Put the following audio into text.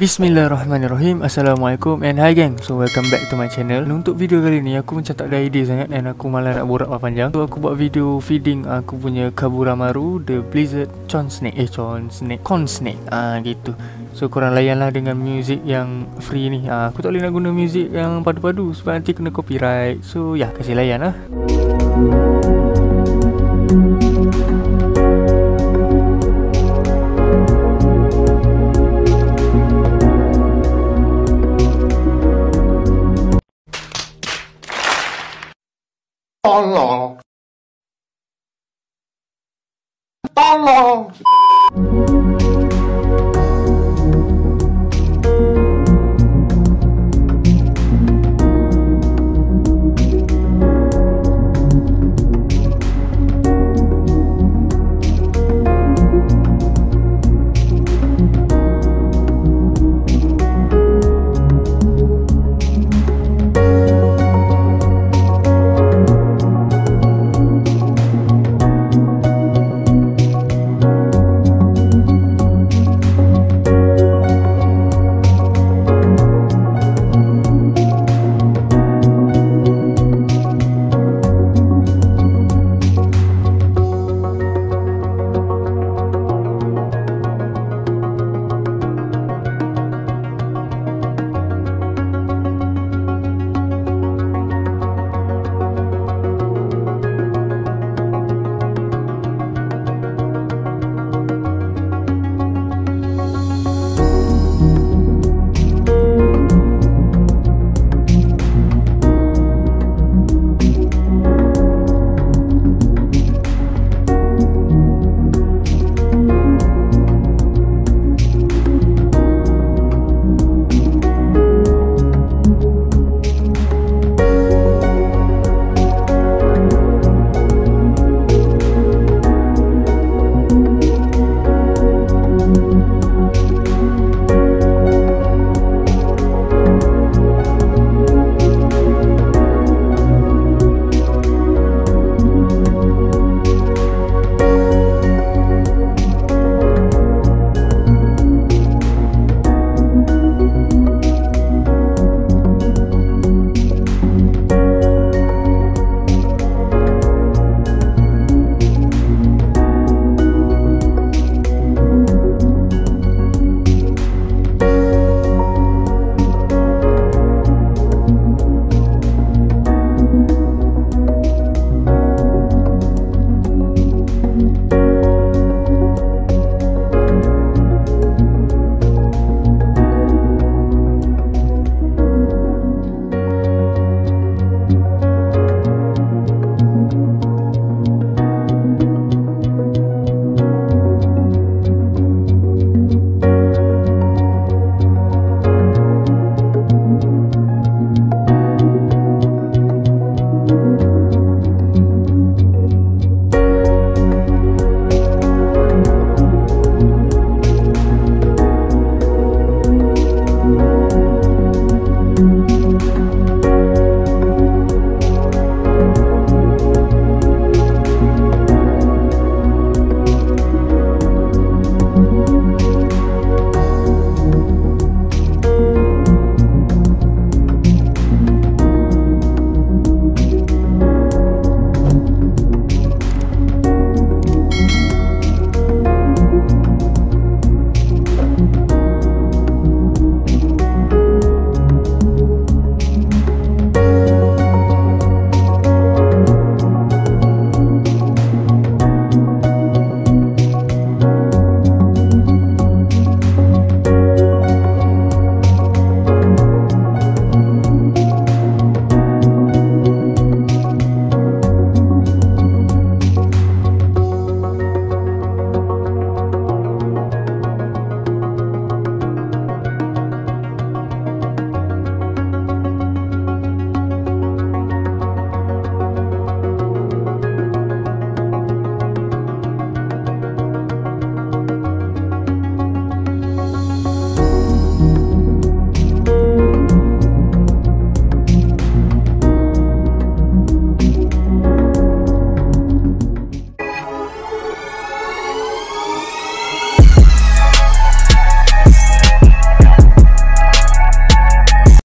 Bismillahirrahmanirrahim. Assalamualaikum and hi gang. So welcome back to my channel. Dan Untuk video kali ni aku macam tak ada idea sangat Dan aku malah nak borak panjang. So aku buat video feeding aku punya Kaburamaru The Blizzard Con Snake. Eh Con Snake. Con Snake. Ah gitu. So korang layanlah dengan music yang free ni. Ah, Aku tak boleh nak guna music yang padu-padu Sebab nanti kena copyright. So ya kasih layan lah 当啷了。当了。